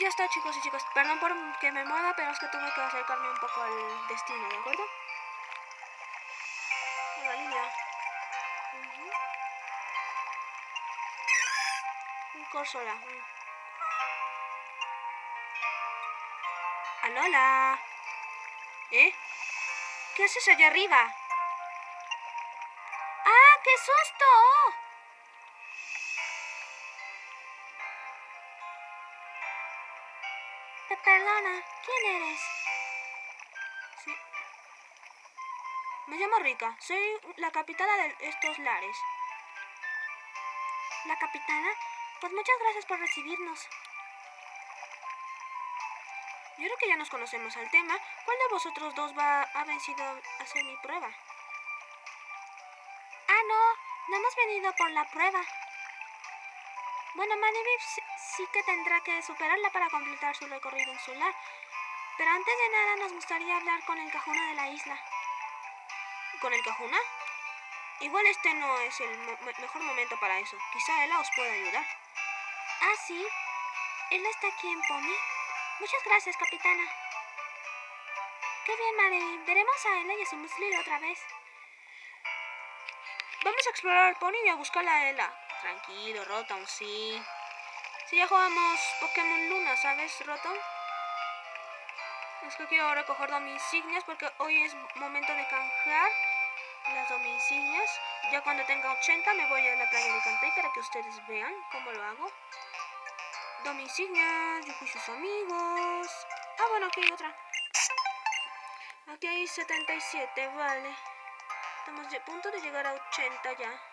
Ya está, chicos y chicas. Perdón por que me mueva, pero es que tuve que acercarme un poco al destino, ¿de acuerdo? La línea. Un corsola. Mm. ¡Alola! ¿Eh? ¿Qué haces allá arriba? ¡Ah, qué susto! Te perdona, ¿quién eres? Sí. Me llamo Rika, soy la capitana de estos lares. ¿La capitana? Pues muchas gracias por recibirnos. Yo creo que ya nos conocemos al tema. ¿Cuál de vosotros dos va a vencido a hacer mi prueba? Ah, no, no hemos venido por la prueba. Bueno, Manibi sí que tendrá que superarla para completar su recorrido insular. Pero antes de nada nos gustaría hablar con el cajuna de la isla. ¿Con el cajuna? Igual este no es el mejor momento para eso. Quizá él os pueda ayudar. Ah, sí. Él está aquí en Pony. Muchas gracias, capitana. Qué bien, Madeleine. Veremos a Ella y a su Musli otra vez. Vamos a explorar el Pony y a buscar a Ella. Tranquilo, Rotom, sí. Si ya jugamos Pokémon Luna, ¿sabes, Rotom? Es que quiero recoger dominsignias porque hoy es momento de canjear las dominsignias. Ya cuando tenga 80 me voy a la playa de Cantay para que ustedes vean cómo lo hago. Dominsignias, yo fui sus amigos. Ah, bueno, aquí hay otra. Aquí hay 77, vale. Estamos a punto de llegar a 80 ya.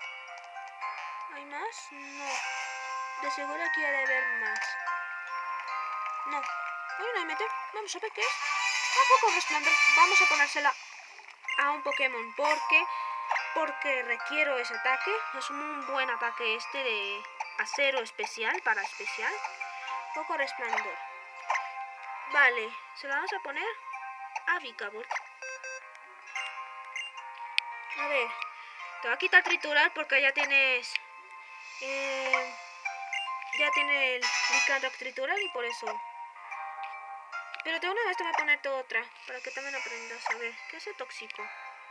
¿Hay más? No. De seguro aquí ha de haber más. No. Hay una MT. Vamos a ver qué es. Un poco resplandor. Vamos a ponérsela a un Pokémon. porque Porque requiero ese ataque. Es un buen ataque este de acero especial para especial. Poco resplandor. Vale, se lo vamos a poner a Vicabot. A ver, te voy a quitar triturar porque ya tienes... Eh, ya tiene el Vicandrox triturar y por eso... Pero de una vez te voy a poner otra, para que también aprendas a ver. ¿Qué hace tóxico?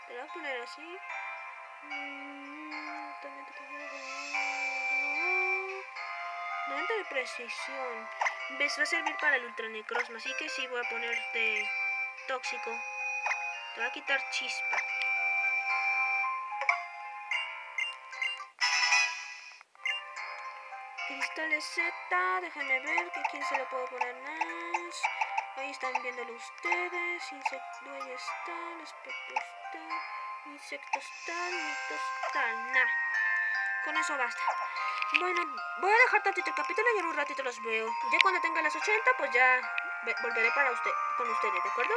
Te lo voy a poner así. Mm, también te 90 de precisión. ¿Ves? Va a servir para el ultranecrosma. Así que sí voy a ponerte tóxico. Te va a quitar chispa. Cristales Z. Déjame ver que quién se le puedo poner más. Ahí están viéndolo ustedes. Insectos están. Espectros están. Insectos tal. Mitos tal. Nah. Con eso basta. Bueno, voy a dejar tantito el capítulo y en un ratito los veo. Ya cuando tenga las 80, pues ya volveré para usted, con ustedes, ¿de acuerdo?